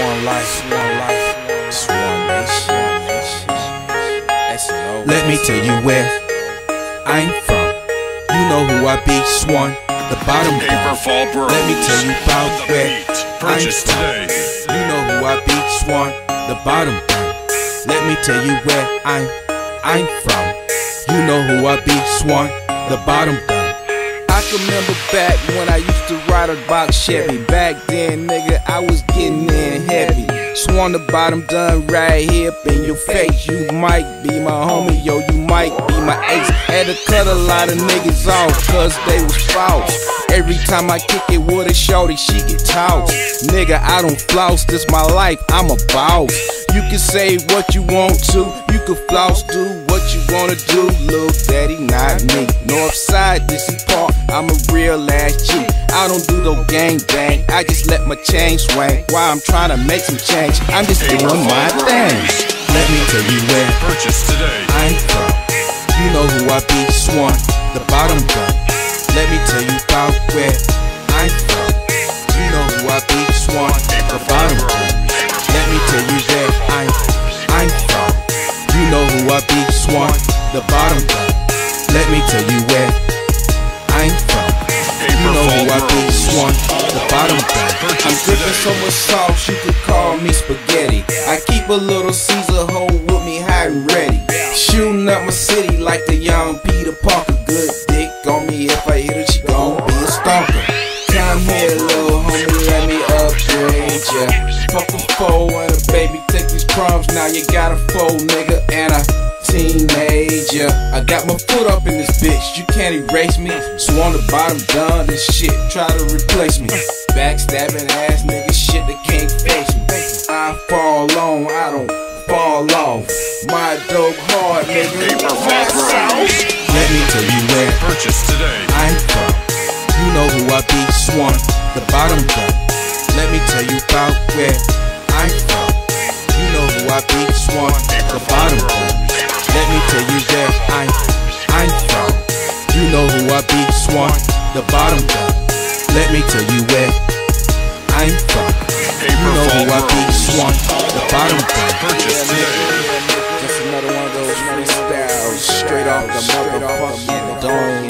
Swan Life, Swan Life, Swan Nation. Let me tell you where I'm from. You know who I be, Swan, the bottom Paper. Fall Bros. Let me tell you about where beat. I'm from. You know who I be, Swan, the bottom gun. Let me tell you where I'm I'm from. You know who I be, Swan, the bottom gun. I can remember back when I used to ride a box Chevy. Back then, nigga, I was getting in heavy. Swan the bottom Don right here up in your face. You might be my homie, yo, you might be my ace. Had to cut a lot of niggas off, cause they was false. Every time I kick it with a shorty, she get tossed. Nigga, I don't floss, this my life, I'm a boss. You can say what you want to, you can floss, do what you wanna do. Little daddy, not me. Northside, this is Park, I'm a real ass G. I don't do no gang bang, I just let my chain swing. While I'm trying to make some change, I'm just doing my thing. Let me tell you where Purchase today. I'm from. You know who I be, Swan, the bottom gun. Let me tell you about where the bottom gun. Let me tell you where I'm from. You know who I be. Swan, the bottom gun. I'm dripping so much sauce, you could call me spaghetti. I keep a little Caesar hole with me hot and ready. Shooting up my city like the young Peter Parker. Good dick on me, if I hit her, she gon' be a stalker. Come here, little homie, let me upgrade ya. Fuck a foe and a baby, take these crumbs. Now you got a foe, nigga, and teenager. I got my foot up in this bitch, you can't erase me. So on the bottom, done this shit, try to replace me. Backstabbing ass nigga, shit that can't face me. I fall on, I don't fall off. My dope hard, nigga. Paper Fall Fat Let me tell you where Purchase today. I'm from. You know who I be, Swan, the bottom gun. Let me tell you about where I'm from. You know who I be, Swan, the bottom gun. Let me tell you where I'm, I'm from. You know who I be, Swan, the bottom gun. Let me tell you where I'm from. You know who I be, Swan, the bottom gun. Just another one of those freestyles straight off the motherfucking dome, dome. Swan, nigga.